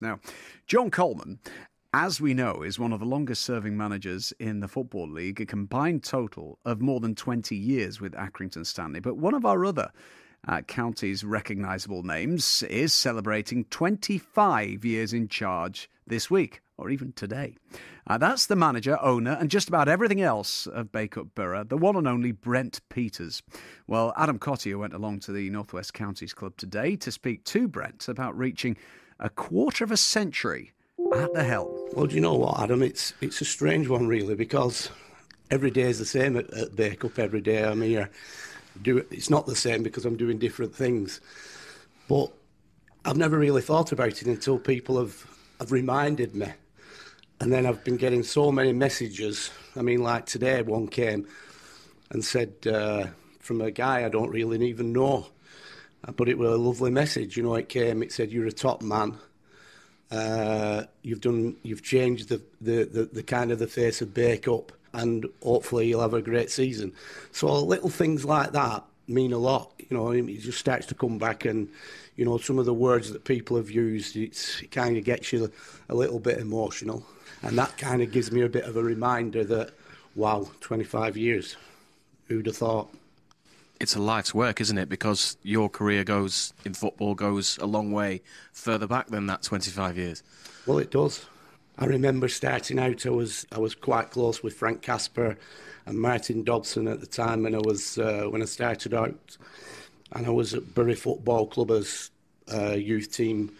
Now, John Coleman, as we know, is one of the longest serving managers in the Football League, a combined total of more than 20 years with Accrington Stanley. But one of our other uh, county's recognisable names is celebrating 25 years in charge this week or even today. Uh, that's the manager, owner, and just about everything else of Bacup Borough, the one and only Brent Peters. Well, Adam Cottier went along to the Northwest Counties Club today to speak to Brent about reaching a quarter of a century at the helm. Well, do you know what, Adam? It's it's a strange one, really, because every day is the same at, at Bacup. Every day I'm here. Do it's not the same because I'm doing different things, but I've never really thought about it until people have have reminded me and then I've been getting so many messages. I mean, like today, one came and said uh, from a guy I don't really even know, but it was a lovely message. You know, it came. It said, "You're a top man. Uh, you've done. You've changed the, the, the, the kind of the face of Bacup, and hopefully you'll have a great season." So little things like that mean a lot. You know, it just starts to come back and you know, some of the words that people have used, it's, it kind of gets you a little bit emotional. And that kind of gives me a bit of a reminder that, wow, 25 years. Who'd have thought? It's a life's work, isn't it? Because your career goes in football goes a long way further back than that 25 years. Well, it does. I remember starting out. I was I was quite close with Frank Casper and Martin Dobson at the time, and I was uh, when I started out, and I was at Bury Football Club as uh, youth team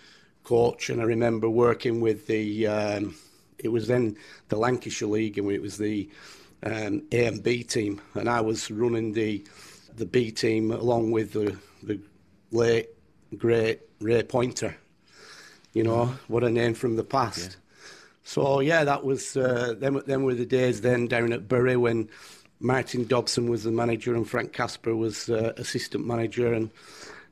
coach, and I remember working with the. Um, it was then the Lancashire League, and it was the um, A and B team, and I was running the the B team along with the the late great Ray Pointer. You know mm-hmm. what a name from the past. Yeah. So yeah, that was uh, them. Them were the days then down at Bury when Martin Dobson was the manager and Frank Casper was uh, assistant manager, and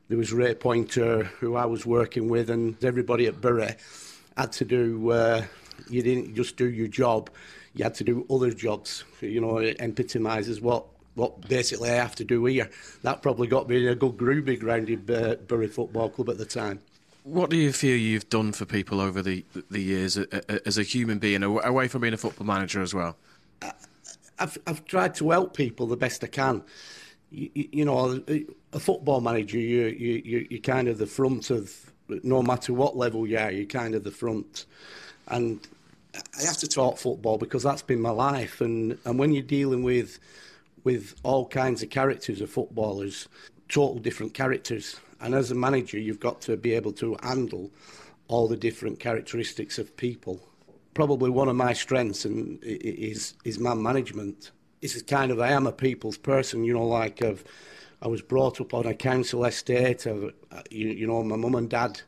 there was Ray Pointer who I was working with, and everybody at Bury had to do. Uh, you didn't just do your job; you had to do other jobs. You know, it epitomises what what basically I have to do here. That probably got me in a good groovy ground in Bury Football Club at the time. What do you feel you've done for people over the the years as a human being, away from being a football manager as well? I've I've tried to help people the best I can. You, you know, a football manager, you you you're kind of the front of no matter what level you are, you're kind of the front, and I have to talk football because that's been my life, and and when you're dealing with with all kinds of characters of footballers, total different characters, and as a manager, you've got to be able to handle all the different characteristics of people probably one of my strengths and is is man management. It's kind of I am a people's person, you know, like I've, I was brought up on a council estate. Uh, you, you know, my mum and dad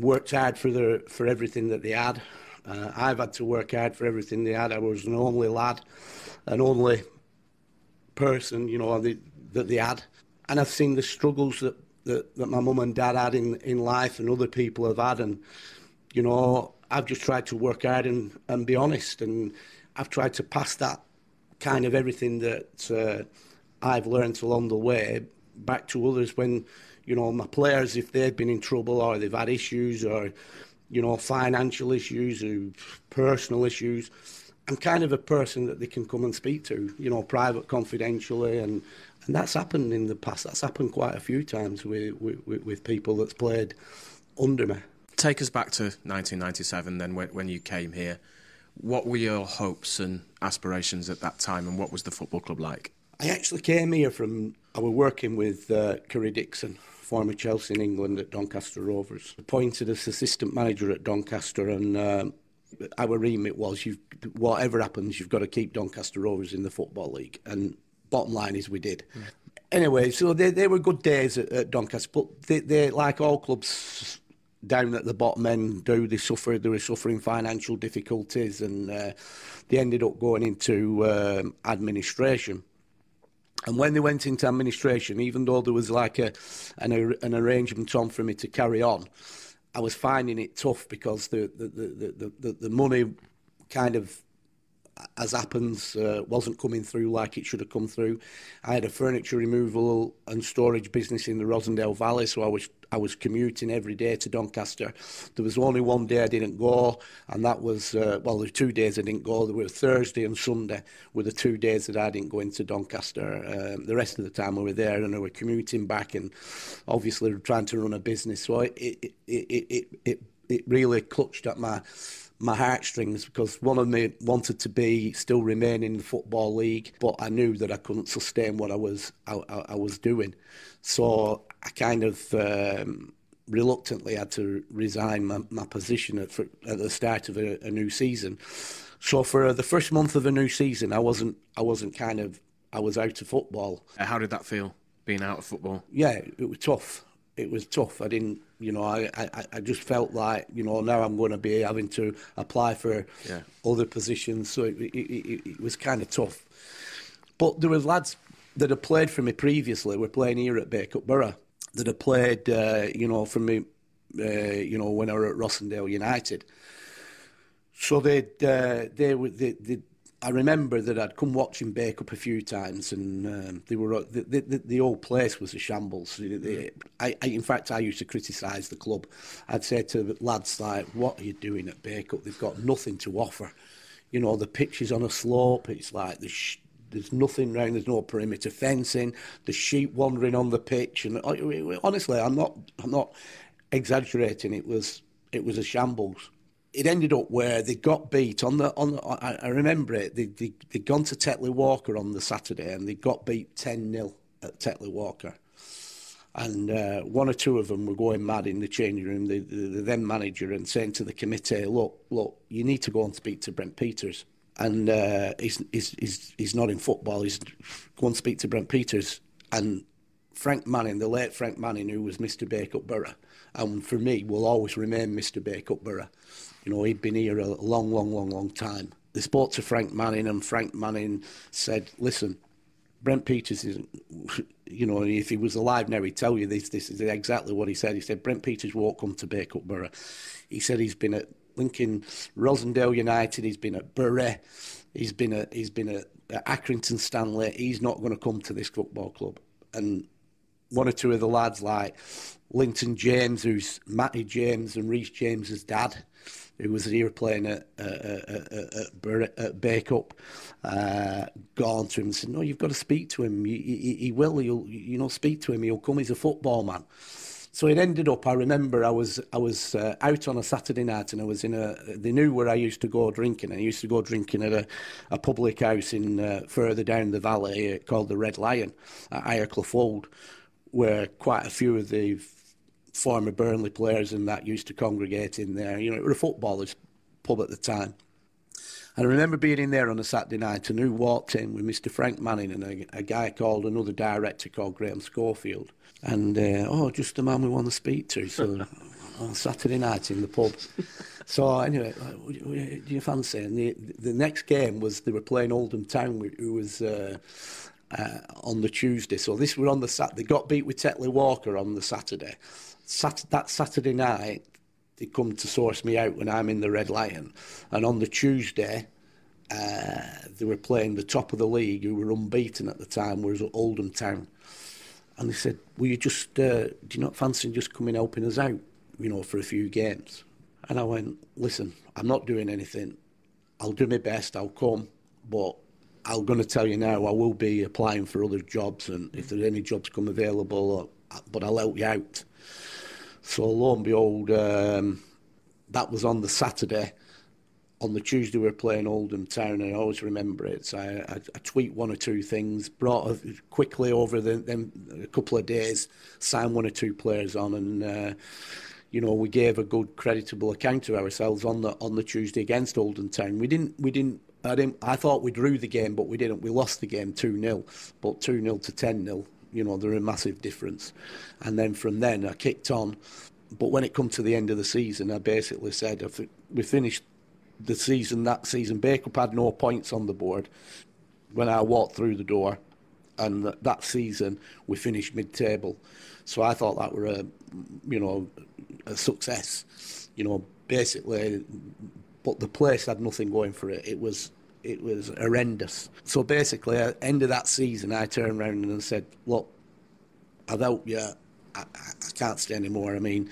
worked hard for their for everything that they had. Uh, I've had to work hard for everything they had. I was an only lad, an only person, you know, the, that they had, and I've seen the struggles that that, that my mum and dad had in in life and other people have had, and you know, I've just tried to work hard and, and be honest, and I've tried to pass that kind of everything that uh, I've learned along the way back to others when, you know, my players, if they've been in trouble or they've had issues or, you know, financial issues or personal issues, I'm kind of a person that they can come and speak to, you know, private, confidentially, and and that's happened in the past. That's happened quite a few times with with, with people that's played under me take us back to 1997 then when, when you came here. What were your hopes and aspirations at that time and what was the football club like? I actually came here from, I was working with uh, Kerry Dixon, former Chelsea in England at Doncaster Rovers. Appointed as assistant manager at Doncaster and uh, our remit was you whatever happens, you've got to keep Doncaster Rovers in the Football League. And bottom line is we did. Yeah. Anyway, so they, they were good days at, at Doncaster, but they, they, like all clubs down at the bottom end do. They suffered, they were suffering financial difficulties, and uh, they ended up going into um, administration. And when they went into administration, even though there was like a an, an arrangement on for me to carry on, I was finding it tough because the the, the, the, the, the money kind of as happens, uh, wasn't coming through like it should have come through. I had a furniture removal and storage business in the Rossendale Valley, so I was I was commuting every day to Doncaster. There was only one day I didn't go, and that was uh, well, there were two days I didn't go. There were Thursday and Sunday were the two days that I didn't go into Doncaster. Um, the rest of the time we were there, and I were commuting back, and obviously trying to run a business. So it it it, it, it, it really clutched at my my heartstrings because one of me wanted to be still remain in the football league, but I knew that I couldn't sustain what I was I, I, I was doing. So I kind of um, reluctantly had to resign my, my position at, for, at the start of a, a new season. So for the first month of a new season, I wasn't I wasn't kind of I was out of football. How did that feel being out of football? Yeah, it was tough it was tough. I didn't, you know, I, I, I just felt like, you know, now I'm going to be having to apply for yeah. other positions. So it, it, it, it was kind of tough. But there was lads that had played for me previously. We're playing here at Bacup Borough that had played, uh, you know, for me, uh, you know, when I were at Rossendale United. So they'd, uh, they, they, they I remember that I'd come watching Bacup a few times, and um, they were the, the, the whole place was a shambles. They, I, I, in fact, I used to criticise the club. I'd say to lads like, "What are you doing at Bacup? They've got nothing to offer. You know, the pitch is on a slope. It's like the." Sh- there's nothing around. There's no perimeter fencing. The sheep wandering on the pitch, and honestly, I'm not. I'm not exaggerating. It was. It was a shambles it ended up where they got beat on the on. I, I remember it. They they they'd gone to Tetley Walker on the Saturday and they got beat ten 0 at Tetley Walker, and uh, one or two of them were going mad in the changing room. The, the, the then manager and saying to the committee, "Look, look, you need to go and speak to Brent Peters." And uh, he's, he's, he's, he's not in football. He's go and speak to Brent Peters. And Frank Manning, the late Frank Manning, who was Mr. Bacup Borough, and for me will always remain Mr. Bacup Borough. You know, he'd been here a long, long, long, long time. They spoke to Frank Manning, and Frank Manning said, "Listen, Brent Peters is, you know, if he was alive now, he'd tell you this. This is exactly what he said. He said Brent Peters won't come to Bacup Borough. He said he's been at Lincoln Rossendale United. He's been at Borough. He's been at he's been at, at Accrington Stanley. He's not going to come to this football club. And one or two of the lads like Linton James, who's Matty James and Reece James's dad who was here playing at, at, at, at Bacup, uh, on to him and said, "No, you've got to speak to him. He, he, he will. You'll, you know, speak to him. He'll come. He's a football man." So it ended up. I remember I was I was uh, out on a Saturday night and I was in a. They knew where I used to go drinking. I used to go drinking at a, a public house in uh, further down the valley uh, called the Red Lion at Irecliff Fold, where quite a few of the former Burnley players and that used to congregate in there. You know, it was a footballers' pub at the time. And I remember being in there on a Saturday night and who walked in with Mr. Frank Manning and a, a guy called another director called Graham Schofield. And, uh, oh, just the man we want to speak to. So on Saturday night in the pub. So anyway, do you fancy? And the, the next game was they were playing Oldham Town, who was uh, uh, on the Tuesday. So this were on the Saturday. They got beat with Tetley Walker on the Saturday. Sat- that Saturday night, they come to source me out when I'm in the Red Lion. And on the Tuesday, uh, they were playing the top of the league, who were unbeaten at the time, was Oldham Town. And they said, Will you just, uh, do you not fancy just coming helping us out, you know, for a few games? And I went, Listen, I'm not doing anything. I'll do my best, I'll come, but I'm going to tell you now, I will be applying for other jobs, and if there's any jobs come available, uh, but I'll help you out. So lo and behold, um, that was on the Saturday. On the Tuesday, we were playing Oldham Town, I always remember it. So I, I, I tweet one or two things, brought a, quickly over the, them a couple of days, signed one or two players on, and uh, you know we gave a good creditable account to ourselves on the on the Tuesday against Oldham Town. We didn't we didn't I didn't I thought we drew the game, but we didn't. We lost the game two 0 but two 0 to ten 0 you know, they're a massive difference. And then from then, I kicked on. But when it come to the end of the season, I basically said, if we finished the season that season, Bacup had no points on the board when I walked through the door. And that season, we finished mid-table. So I thought that were a, you know, a success. You know, basically, but the place had nothing going for it. It was it was horrendous. So basically, at the end of that season, I turned around and said, "Look, I've helped you. I, I can't stay anymore. I mean,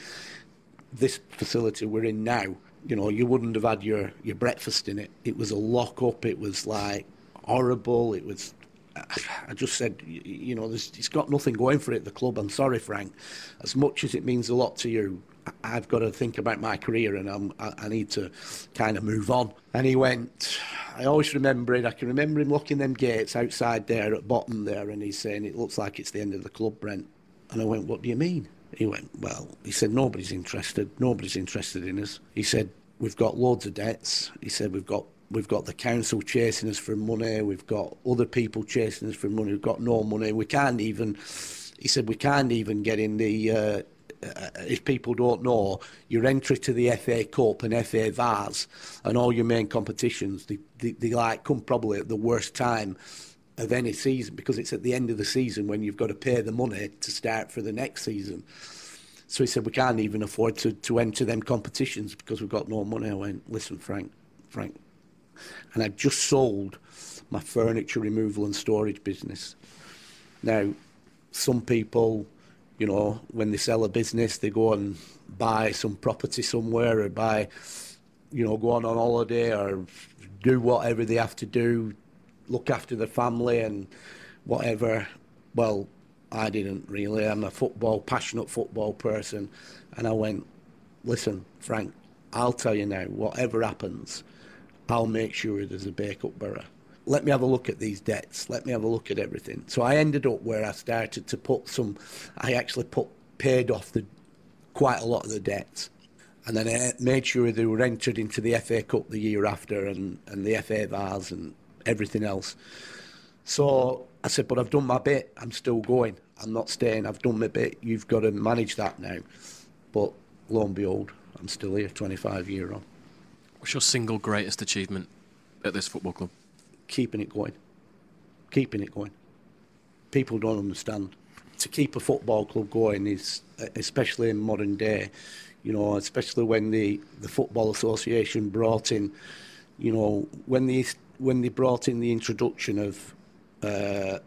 this facility we're in now, you know, you wouldn't have had your, your breakfast in it. It was a lock up. It was like horrible. It was. I just said, you know, it's got nothing going for it. The club. I'm sorry, Frank. As much as it means a lot to you, I've got to think about my career and I'm, I, need to kind of move on. And he went, I always remember it. I can remember him locking them gates outside there at bottom there, and he's saying, It looks like it's the end of the club, Brent. And I went, What do you mean? He went, Well, he said, Nobody's interested. Nobody's interested in us. He said, We've got loads of debts. He said, We've got We've got the council chasing us for money. We've got other people chasing us for money. We've got no money. We can't even. He said we can't even get in the. Uh, Uh, if people don't know, your entry to the FA Cup and FA Vase and all your main competitions, they, they, they like come probably at the worst time of any season because it's at the end of the season when you've got to pay the money to start for the next season. So he said, we can't even afford to, to enter them competitions because we've got no money. I went, listen, Frank, Frank. And I just sold my furniture removal and storage business. Now, some people, you know, when they sell a business, they go and buy some property somewhere or buy, you know, go on on holiday or do whatever they have to do look after the family and whatever. Well, I didn't really. I'm a football, passionate football person. And I went, listen, Frank, I'll tell you now, whatever happens, I'll make sure there's a Bacup Borough. Let me have a look at these debts. Let me have a look at everything. So I ended up where I started to put some, I actually put, paid off the quite a lot of the debts. And then I made sure they were entered into the FA Cup the year after and, and the FA Vase and everything else. So I said, but I've done my bit. I'm still going. I'm not staying. I've done my bit. You've got to manage that now. But lo and behold, I'm still here, 25 year on. What's your single greatest achievement at this football club? Keeping it going. Keeping it going. People don't understand. To keep a football club going is, especially in modern day, you know, especially when the, the Football Association brought in, you know, when the when they brought in the introduction of, uh,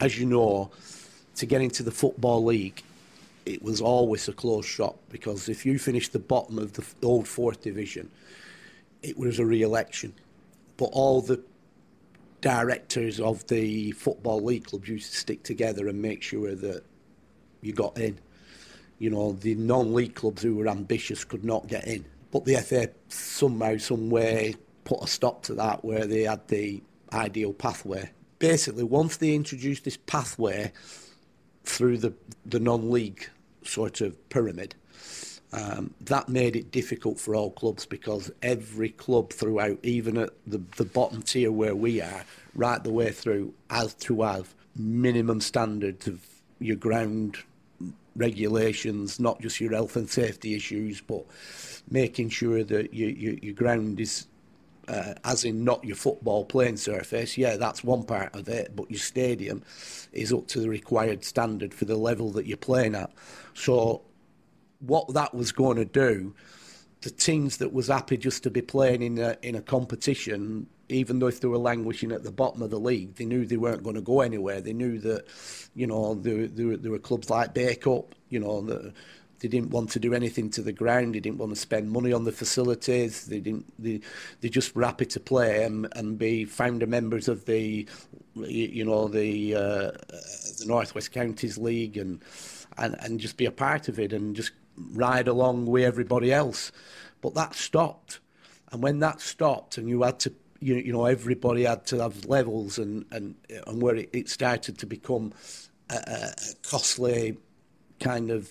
as you know, to get into the Football League, it was always a closed shop because if you finished the bottom of the old fourth division, it was a re-election. But all the directors of the Football League clubs used to stick together and make sure that you got in. You know, the non-league clubs who were ambitious could not get in. But the FA somehow, some way, put a stop to that where they had the ideal pathway. Basically, once they introduced this pathway through the, the non league sort of pyramid, um, that made it difficult for all clubs because every club throughout, even at the, the bottom tier where we are, right the way through, has to have minimum standards of your ground regulations, not just your health and safety issues, but making sure that you, you, your ground is uh, as in not your football playing surface. Yeah, that's one part of it, but your stadium is up to the required standard for the level that you're playing at. So, what that was going to do, the teams that was happy just to be playing in a, in a competition, even though if they were languishing at the bottom of the league, they knew they weren't going to go anywhere. They knew that, you know, there, there, there were clubs like Bacup, you know, that they didn't want to do anything to the ground. They didn't want to spend money on the facilities. They didn't. They, they just were happy to play and, and be founder members of the, you know, the uh, the Northwest Counties League and, and and just be a part of it and just ride along with everybody else. But that stopped, and when that stopped, and you had to you, you know everybody had to have levels and and and where it, it started to become a, a costly kind of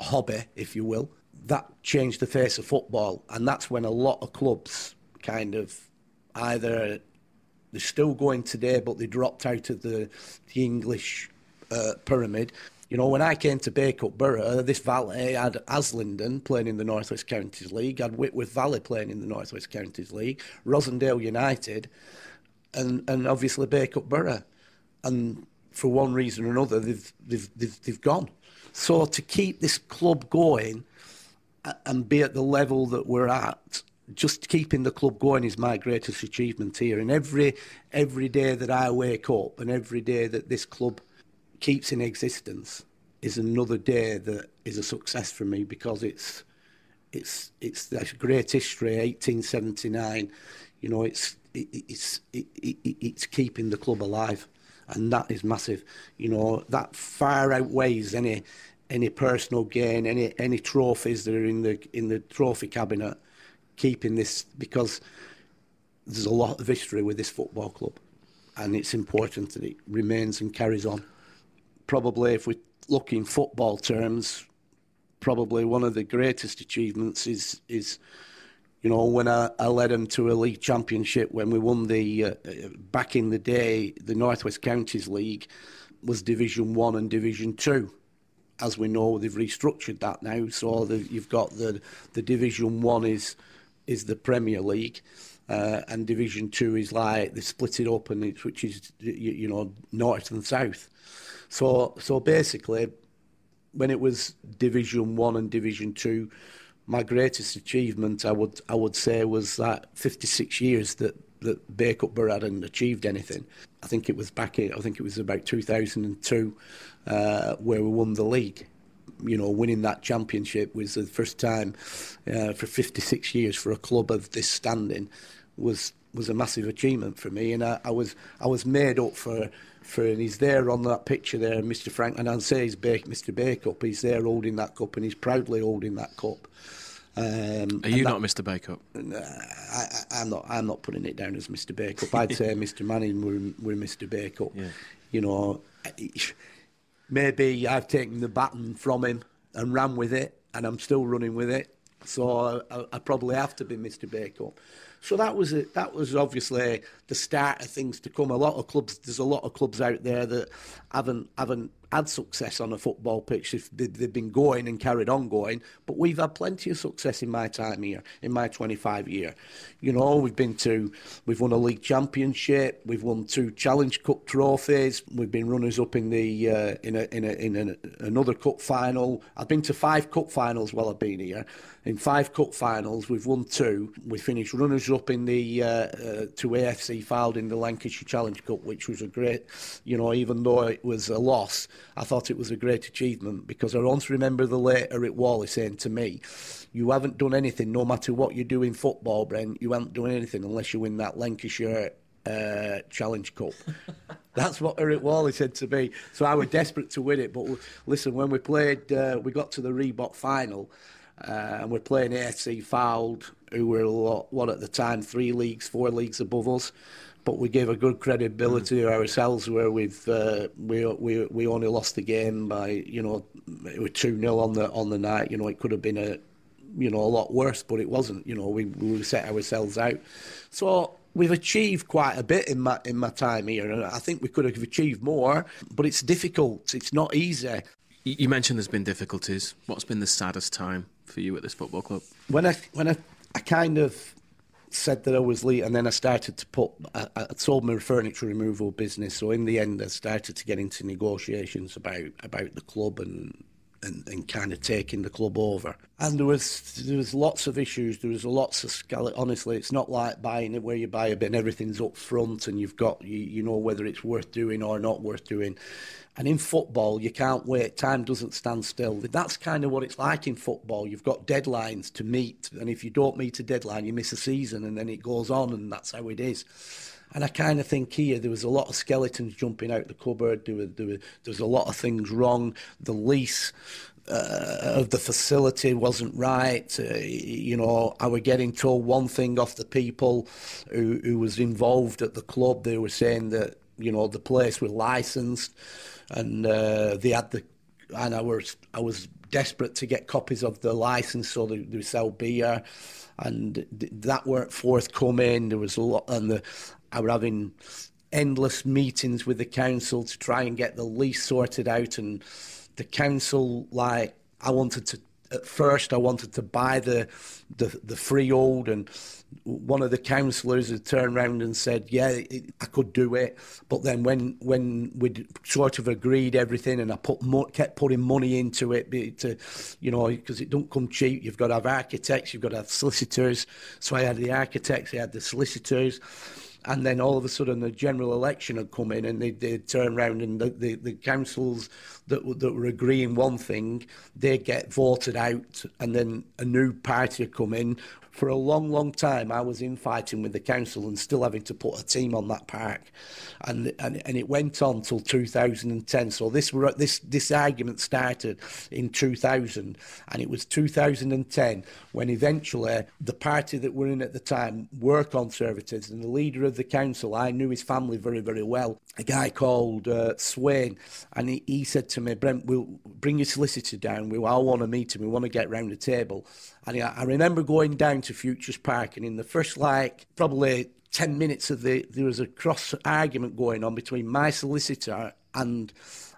hobby, if you will, that changed the face of football. And that's when a lot of clubs kind of either they're still going today, but they dropped out of the, the English uh, pyramid. You know, when I came to Bacup Borough, this valley had Haslingden playing in the Northwest Counties League, had Whitworth Valley playing in the Northwest Counties League, Rossendale United, and, and obviously Bacup Borough. And for one reason or another, they've, they've, they've, they've gone. So to keep this club going and be at the level that we're at, just keeping the club going is my greatest achievement here. And every every day that I wake up and every day that this club keeps in existence is another day that is a success for me because it's it's it's that great history, 1879. You know, it's it, it's it, it, it's keeping the club alive, and that is massive. You know, that far outweighs any any personal gain, any any trophies that are in the in the trophy cabinet keeping this because there's a lot of history with this football club, and it's important that it remains and carries on. Probably, if we look in football terms, probably one of the greatest achievements is is you know when I, I led them to a league championship when we won the uh, back in the day the Northwest Counties League was Division One and Division Two as we know, they've restructured that now. So the, you've got the the Division One is is the Premier League, uh, and Division Two is like they split it up, and it's which is you, you know north and south. So so basically, when it was Division One and Division Two, my greatest achievement I would I would say was that 56 years that that Borough hadn't achieved anything. I think it was back in I think it was about 2002 uh, where we won the league you know, winning that championship was the first time uh, for 56 years for a club of this standing was was a massive achievement for me, and I, I was I was made up for for. And he's there on that picture there, Mr. Franklin. I'd say he's ba- Mr. Bacup. He's there holding that cup, and he's proudly holding that cup. Um, Are you that, not Mr. Bacup? I, am not. I'm not putting it down as Mr. Bacup. I'd say Mr. Manning were, were Mr. Bacup. Yeah. You know, maybe I've taken the baton from him and ran with it, and I'm still running with it. So I, I probably have to be Mr. Bacup. So that was it. That was obviously the start of things to come. A lot of clubs. There's a lot of clubs out there that haven't haven't had success on a football pitch. If they've been going and carried on going, but we've had plenty of success in my time here, in my 25 year. You know, we've been to, we've won a league championship, we've won two Challenge Cup trophies, we've been runners up in the uh, in a in a in a, another cup final. I've been to five cup finals while I've been here. In five cup finals, we've won two. We finished runners up in the uh, uh, to AFC Fylde in the Lancashire Challenge Cup, which was a great, you know, even though it was a loss I thought it was a great achievement because I once remember the late Eric Whalley saying to me, You haven't done anything, no matter what you do in football, Brent, you haven't done anything unless you win that Lancashire uh, Challenge Cup. That's what Eric Whalley said to me. So I was desperate to win it. But listen, when we played, uh, we got to the Reebok final. Uh, and we're playing AFC Fylde, who were what at the time three leagues, four leagues above us but we gave a good credibility to ourselves where we've uh, we, we we only lost the game by you know it was two 0 on the on the night. You know it could have been a you know a lot worse, but it wasn't. You know we we set ourselves out. So we've achieved quite a bit in my in my time here, and I think we could have achieved more. But it's difficult. It's not easy. You mentioned there's been difficulties. What's been the saddest time for you at this football club? When I when I, I kind of said that I was late, and then I started to put. I, I sold my furniture removal business, so in the end, I started to get into negotiations about about the club and. And, and kind of taking the club over, and there was there was lots of issues. There was lots of scale. Honestly, it's not like buying it where you buy a bit and everything's up front, and you've got you, you know whether it's worth doing or not worth doing. And in football, you can't wait. Time doesn't stand still. That's kind of what it's like in football. You've got deadlines to meet. And if you don't meet a deadline, you miss a season and then it goes on. And that's how it is. And I kind of think here there was a lot of skeletons jumping out the cupboard. There, were, there, were, there was a lot of things wrong. The lease uh, of the facility wasn't right. Uh, you know, I was getting told one thing off the people who, who was involved at the club. They were saying that you know the place was licensed and uh, they had the and I was I was desperate to get copies of the license so they, they sell beer, and that weren't forthcoming. There was a lot, and the, I was having endless meetings with the council to try and get the lease sorted out, and the council like I wanted to at first I wanted to buy the, the, the freehold, and one of the councillors had turned around and said, "Yeah, it, I could do it." But then when when we'd sort of agreed everything, and I put mo- kept putting money into it, to you know, because it don't come cheap. You've got to have architects, you've got to have solicitors. So I had the architects, I had the solicitors and then all of a sudden the general election had come in and they, they'd turn around and the, the, the councils that, that were agreeing one thing, they get voted out and then a new party come in for a long, long time, I was infighting with the council and still having to put a team on that park, and and, and it went on till 2010. So this this this argument started in 2000, and it was 2010 when eventually the party that were in at the time were conservatives, and the leader of the council, I knew his family very very well, a guy called uh, Swain, and he, he said to me, Brent, we'll bring your solicitor down. We all want to meet him. We want to get round the table. And I, remember going down to Futures Park, and in the first like probably 10 minutes of the there was a cross argument going on between my solicitor and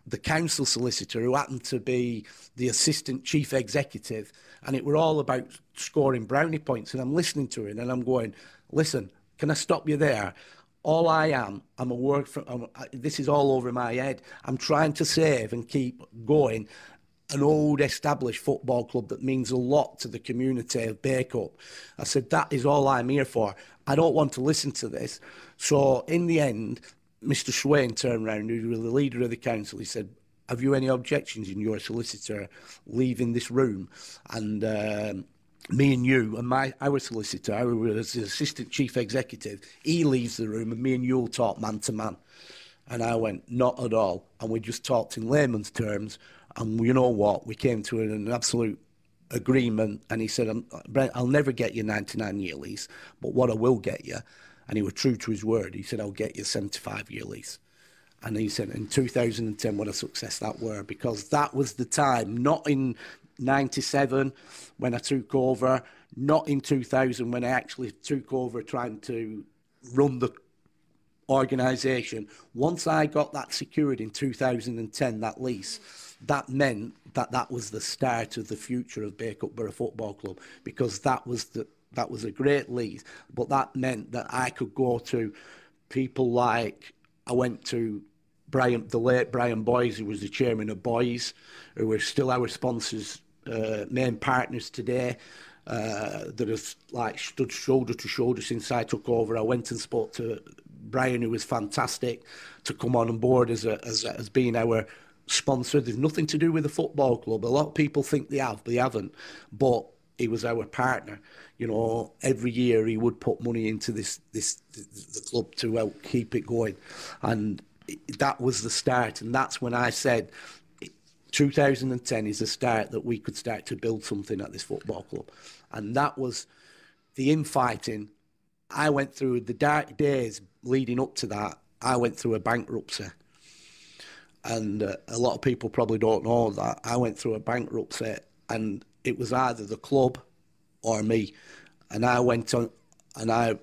the council solicitor who happened to be the assistant chief executive and it were all about scoring brownie points and I'm listening to it and I'm going listen can I stop you there all I am I'm a work from I'm, this is all over my head I'm trying to save and keep going an old established football club that means a lot to the community of Bacup. I said, that is all I'm here for. I don't want to listen to this. So in the end, Mr. Swain turned around, who was the leader of the council. He said, have you any objections in your solicitor leaving this room? And um, me and you and my our solicitor, I was the assistant chief executive, he leaves the room and me and you will talk man to man. And I went, not at all. And we just talked in layman's terms and you know what? We came to an absolute agreement. And he said, Brent, I'll never get you 99 year lease, but what I will get you, and he was true to his word, he said, I'll get you 75 year lease. And he said, in 2010, what a success that were, because that was the time, not in 97 when I took over, not in 2000 when I actually took over trying to run the organisation. Once I got that secured in 2010, that lease, that meant that that was the start of the future of Bacup Borough Football Club because that was the that was a great lead, but that meant that I could go to people like I went to Brian, the late Brian Boys, who was the chairman of Boys, who were still our sponsors, uh, main partners today. Uh, that have like stood shoulder to shoulder since I took over. I went and spoke to Brian, who was fantastic, to come on board as a, as, as being our sponsor. There's nothing to do with the football club. A lot of people think they have, they haven't. But he was our partner. You know, every year he would put money into this this the club to help keep it going, and that was the start. And that's when I said. 2010 is the start that we could start to build something at this football club. And that was the infighting. I went through the dark days leading up to that. I went through a bankruptcy and uh, a lot of people probably don't know that I went through a bankruptcy, and it was either the club or me, and I went on, and I,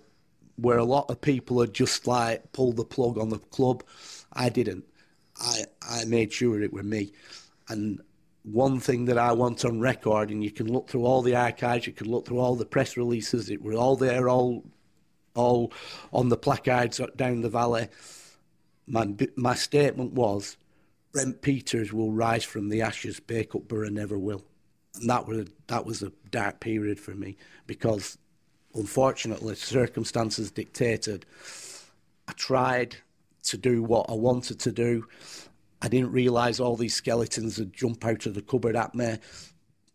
where a lot of people had just like pulled the plug on the club, I didn't. I I made sure it were me, and one thing that I want on record, and you can look through all the archives, you can look through all the press releases, it were all there, all all on the placards down the valley. My my statement was Brent Peters will rise from the ashes, Bacup Borough never will. And that was, that was a dark period for me because unfortunately circumstances dictated. I tried to do what I wanted to do. I didn't realise all these skeletons would jump out of the cupboard at me.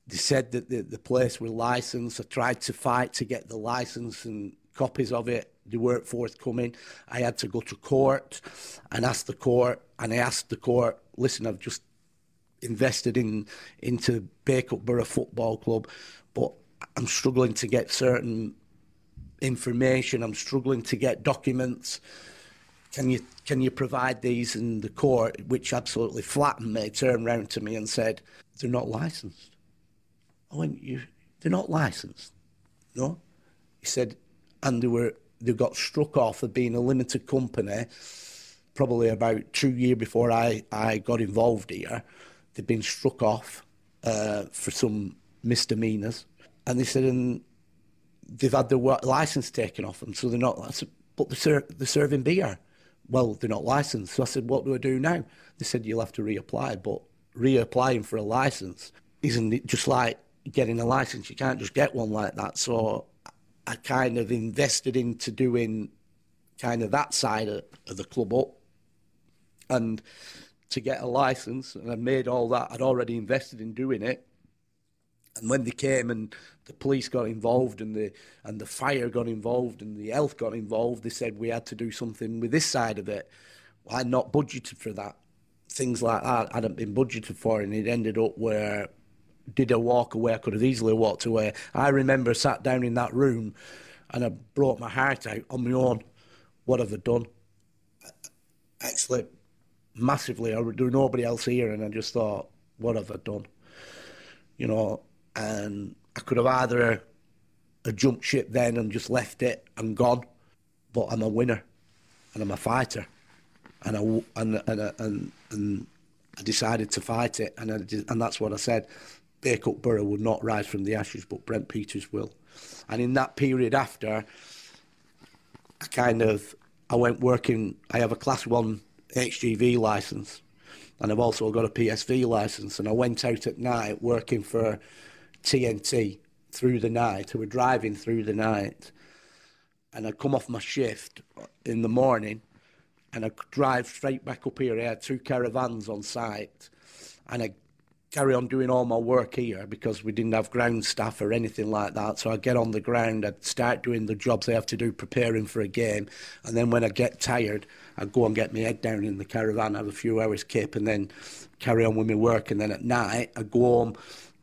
They said that the, the place was licensed. I tried to fight to get the license and copies of it. They weren't forthcoming. I had to go to court and ask the court, and I asked the court listen, I've just invested in into Bacup Borough Football Club, but I'm struggling to get certain information. I'm struggling to get documents. Can you can you provide these in the court? Which absolutely flattened me. Turned round to me and said, "They're not licensed." I went, "You? They're not licensed?" No. He said, and they were they got struck off of being a limited company probably about two years before I, I got involved here, they'd been struck off uh, for some misdemeanors, and they said, and they've had their license taken off them, so they're not. But they're, ser- they're serving beer. Well, they're not licensed. So I said, what do I do now? They said, you'll have to reapply, but reapplying for a license isn't just like getting a license? You can't just get one like that. So I kind of invested into doing kind of that side of, of the club up and to get a license and I made all that I'd already invested in doing it and when they came and the police got involved and the and the fire got involved and the health got involved they said we had to do something with this side of it. Well, I'd not budgeted for that? Things like that hadn't been budgeted for and it ended up where did I walk away I could have easily walked away. I remember sat down in that room and I brought my heart out on my own. What have I done? Actually massively. I would do nobody else here, and I just thought, what have I done? You know, and I could have either uh, a jumped ship then and just left it and gone, but I'm a winner, and I'm a fighter, and I and and and, and I decided to fight it, and I and that's what I said. Bacup Borough would not rise from the ashes, but Brent Peters will. And in that period after, I kind of I went working. I have a class one HGV license, and I've also got a PSV license. And I went out at night working for TNT through the night. I were driving through the night, and I'd come off my shift in the morning, and I'd drive straight back up here. I had two caravans on site, and I carry on doing all my work here because we didn't have ground staff or anything like that. So I'd get on the ground, I'd start doing the jobs I have to do, preparing for a game, and then when I get tired, I'd go and get my head down in the caravan, have a few hours kip, and then carry on with my work. And then at night, I'd go home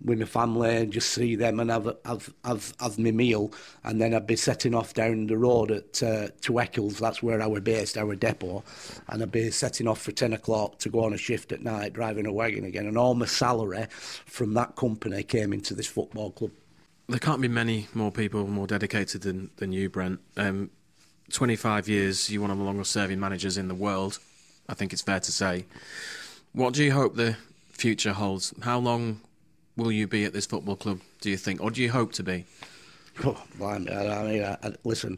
with my family and just see them and have have have, have my meal, and then I'd be setting off down the road at uh, to Eccles. That's where I were based, our depot, and I'd be setting off for ten o'clock to go on a shift at night, driving a wagon again. And all my salary from that company came into this football club. There can't be many more people more dedicated than than you, Brent. Um, 25 years, you're one of the longest serving managers in the world. I think it's fair to say. What do you hope the future holds? How long will you be at this football club, do you think? Or do you hope to be? Oh, I mean, I, I, listen,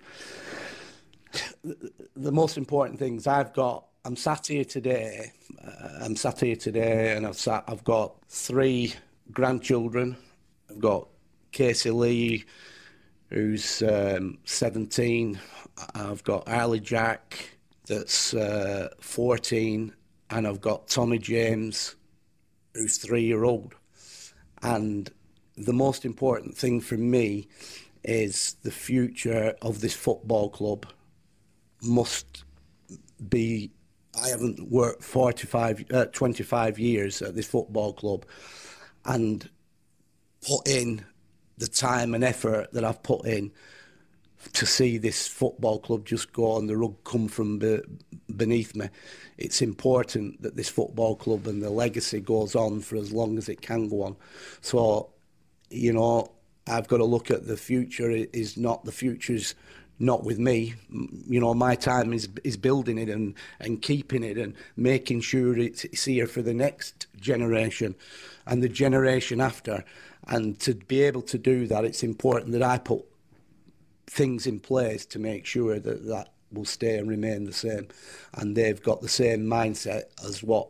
the most important things I've got, I'm sat here today, uh, I'm sat here today and I've, sat, I've got three grandchildren. I've got Casey Lee, who's um, 17. I've got Ali Jack, that's uh, 14. And I've got Tommy James, who's three year old. And the most important thing for me is the future of this football club must be. I haven't worked 45, uh, 25 years at this football club and put in the time and effort that I've put in to see this football club just go and the rug come from be, beneath me. It's important that this football club and the legacy goes on for as long as it can go on. So, you know, I've got to look at the future. Is not the future's not with me. You know, my time is is building it and and keeping it and making sure it's here for the next generation and the generation after. And to be able to do that, it's important that I put things in place to make sure that that will stay and remain the same. And they've got the same mindset as what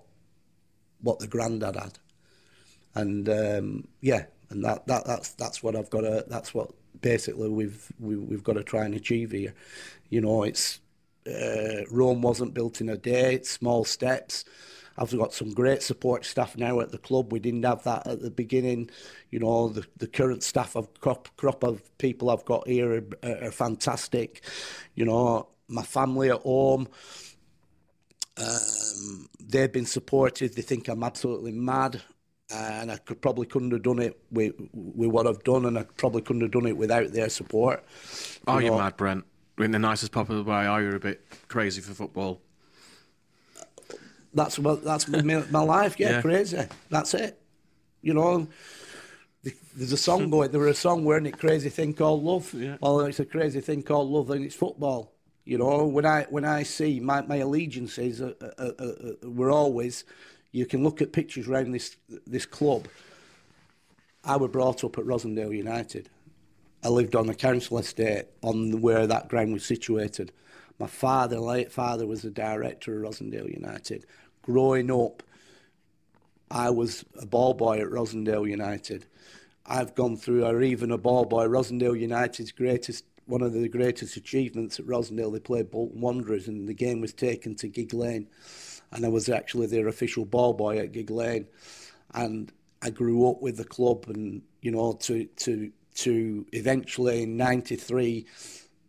what the granddad had. And um, yeah, and that, that that's that's what I've got to that's what basically we've we, have we have got to try and achieve here. You know, it's uh, Rome wasn't built in a day. It's small steps. I've got some great support staff now at the club. We didn't have that at the beginning. You know, the, the current staff of crop, crop of people I've got here are, are fantastic. You know, my family at home, um, they've been supportive. They think I'm absolutely mad. And I could probably couldn't have done it with with what I've done, and I probably couldn't have done it without their support. You are know. you mad, Brent? In the nicest possible way, are you a bit crazy for football? That's what that's my, my life. Yeah, yeah, crazy. That's it. You know, there's a song going. There was a song, weren't it? Crazy thing called love. Yeah. Well, it's a crazy thing called love, and it's football. You know, when I when I see my my allegiances uh, uh, uh, were always. You can look at pictures around this this club, I was brought up at Rossendale United. I lived on the council estate on where that ground was situated. My father, late father, was the director of Rossendale United. Growing up, I was a ball boy at Rossendale United. I've gone through, or even a ball boy, Rossendale United's greatest, one of the greatest achievements at Rossendale. They played Bolton Wanderers, and the game was taken to Gigg Lane, and I was actually their official ball boy at Gigg Lane, and I grew up with the club, and you know, to to to eventually in '93,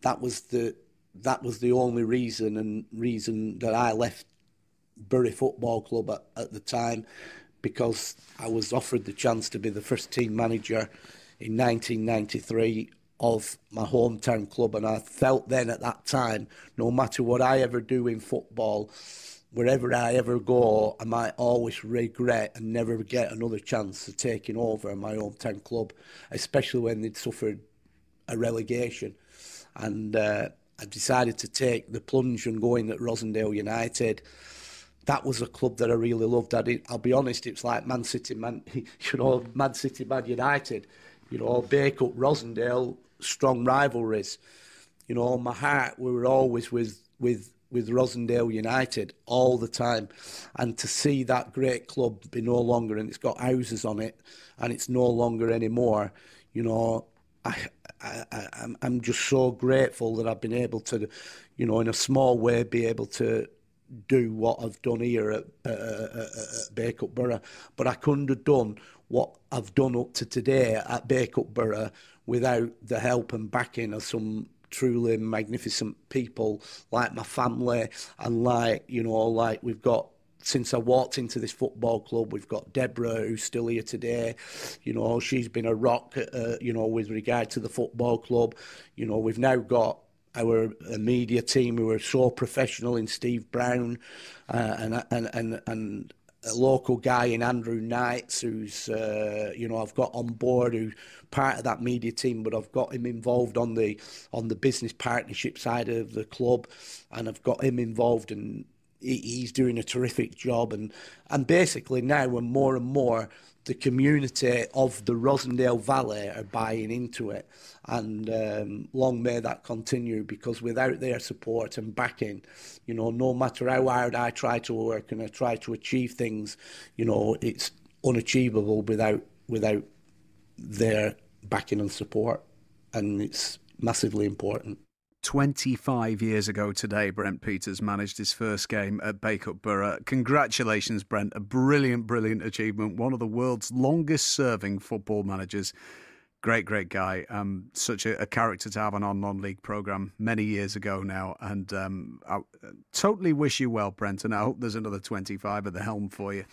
that was the that was the only reason and reason that I left Bury Football Club at, at the time because I was offered the chance to be the first team manager in 1993 of my hometown club, and I felt then at that time, no matter what I ever do in football, wherever I ever go, I might always regret and never get another chance of taking over my hometown club, especially when they'd suffered a relegation. And uh, I decided to take the plunge and going at Rossendale United that was a club that I really loved. I did, I'll be honest, it's like Man City, Man, you know, Man City, Man United, you know, Bake Up, Rossendale, strong rivalries. You know, my heart, we were always with with with Rossendale United all the time, and to see that great club be no longer, and it's got houses on it, and it's no longer anymore. You know, I, I, I I'm just so grateful that I've been able to, you know, in a small way, be able to do what I've done here at, uh, at Bacup Borough, but I couldn't have done what I've done up to today at Bacup Borough without the help and backing of some truly magnificent people like my family and like you know like we've got since I walked into this football club, we've got Deborah, who's still here today. You know, she's been a rock, uh, you know, with regard to the football club. You know, we've now got our media team who are so professional in Steve Brown uh, and, and, and, and a local guy in Andrew Knights who's uh, you know I've got on board who's part of that media team but I've got him involved on the on the business partnership side of the club and I've got him involved and he's doing a terrific job. And and basically now and more and more the community of the Rossendale Valley are buying into it. And um, long may that continue because without their support and backing, you know, no matter how hard I try to work and I try to achieve things, you know, it's unachievable without without their backing and support. And it's massively important. 25 years ago today, Brent Peters managed his first game at Bacup Borough. Congratulations, Brent. A brilliant, brilliant achievement. One of the world's longest serving football managers. Great, great guy. Um, such a, a, character to have on our non league programme many years ago now. And um, I totally wish you well, Brent. And I hope there's another 25 at the helm for you.